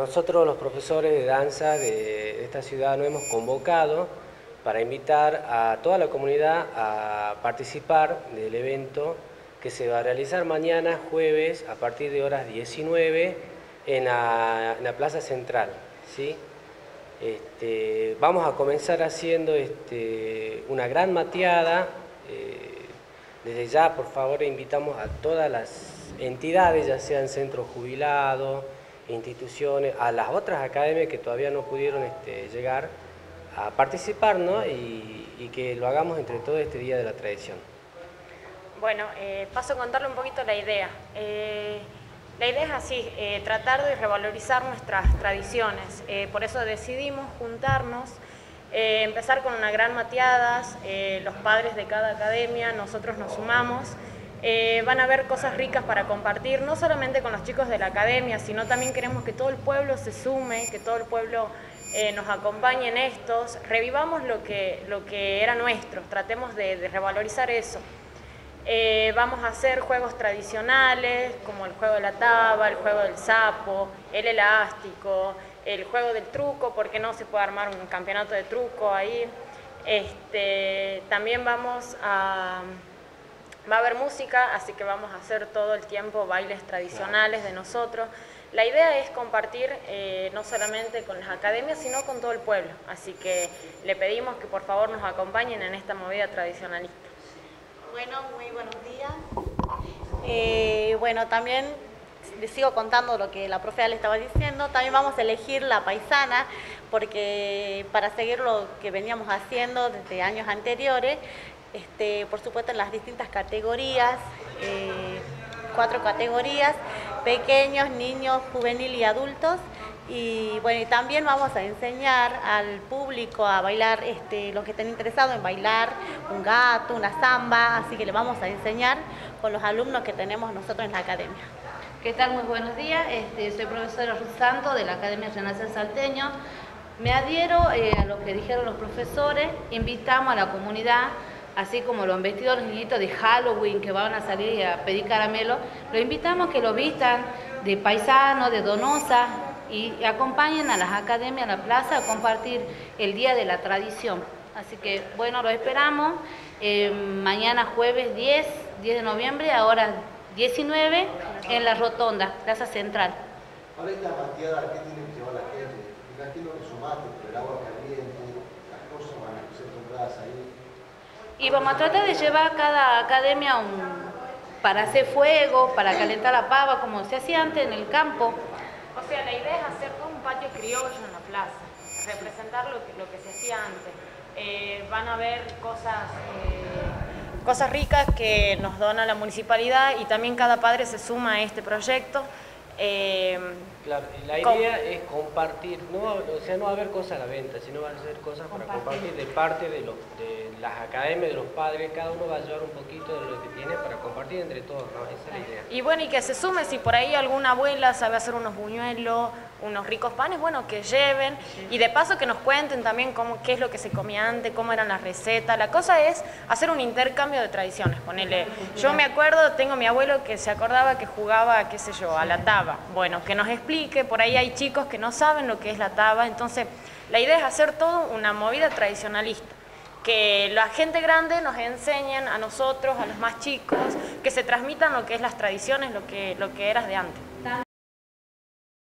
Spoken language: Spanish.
nosotros los profesores de danza de esta ciudad nos hemos convocado para invitar a toda la comunidad a participar del evento que se va a realizar mañana jueves a partir de horas 19 en la, Plaza Central. ¿sí? Este, vamos a comenzar haciendo este, una gran mateada. Eh, desde ya, por favor, invitamos a todas las entidades, ya sean centros jubilados, instituciones, a las otras academias que todavía no pudieron este, llegar a participar ¿no? y, que lo hagamos entre todo este Día de la Tradición. Bueno, eh, paso a contarle un poquito la idea. Eh, la idea es así, eh, tratar de revalorizar nuestras tradiciones. por eso decidimos juntarnos, empezar con una gran mateadas, los padres de cada academia, nosotros nos sumamos. Van a haber cosas ricas para compartir, no solamente con los chicos de la academia, sino también queremos que todo el pueblo se sume, que todo el pueblo nos acompañe en estos, revivamos lo que, lo que era nuestro, tratemos de revalorizar eso. Eh, vamos a hacer juegos tradicionales como el juego de la taba, el juego del sapo, el elástico, el juego del truco, porque no se puede armar un campeonato de truco ahí. Este, también vamos a... Va a haber música, así que vamos a hacer todo el tiempo bailes tradicionales de nosotros. La idea es compartir eh, no solamente con las academias, sino con todo el pueblo. Así que le pedimos que por favor nos acompañen en esta movida tradicionalista. Bueno, muy buenos días. Eh, bueno, también les sigo contando lo que la profe le estaba diciendo. También vamos a elegir la paisana, porque para seguir lo que veníamos haciendo desde años anteriores, este, por supuesto en las distintas categorías, eh, cuatro categorías, pequeños, niños, juvenil y adultos. Y bueno, y también vamos a enseñar al público a bailar, este, los que estén interesados en bailar un gato, una samba, así que le vamos a enseñar con los alumnos que tenemos nosotros en la academia. ¿Qué tal? Muy buenos días. Este, soy profesora Ruth Santo de la Academia Renacer Salteño. Me adhiero eh, a lo que dijeron los profesores, invitamos a la comunidad, así como los vestidos los niñitos de Halloween que van a salir a pedir caramelo, lo invitamos a que lo vistan de paisano, de donosa, y acompañen a las academias, a la plaza, a compartir el Día de la Tradición. Así que, bueno, lo esperamos. Eh, mañana jueves 10, 10 de noviembre, ahora 19, en la rotonda, Plaza Central. ¿Cuál es la mateada que tiene que llevar la gente? Imagino que sumaste por el agua caliente, las cosas van a ser compradas ahí. Y vamos a tratar de llevar a cada academia un, para hacer fuego, para calentar la pava, como se hacía antes en el campo. O sea, la idea es hacer todo un patio criollo en la plaza, representar lo que, lo que se hacía antes. Eh, van a haber cosas, eh, cosas ricas que nos dona la municipalidad y también cada padre se suma a este proyecto. Eh, claro, la idea es compartir, no, o sea, no va a haber cosas a la venta, sino van a ser cosas para compartir de parte de, los, de las academias, de los padres, cada uno va a llevar un poquito de lo que tiene para compartir entre todos, ¿no? Esa es la idea. Y bueno, y que se sume, si por ahí alguna abuela sabe hacer unos buñuelos, unos ricos panes, bueno, que lleven y de paso que nos cuenten también cómo, qué es lo que se comía antes, cómo eran las recetas. La cosa es hacer un intercambio de tradiciones, ponele. Yo me acuerdo, tengo mi abuelo que se acordaba que jugaba, qué sé yo, a la Bueno, que nos explique, por ahí hay chicos que no saben lo que es la taba, entonces la idea es hacer todo una movida tradicionalista que la gente grande nos enseñen a nosotros, a los más chicos, que se transmitan lo que es las tradiciones, lo que, lo que eras de antes.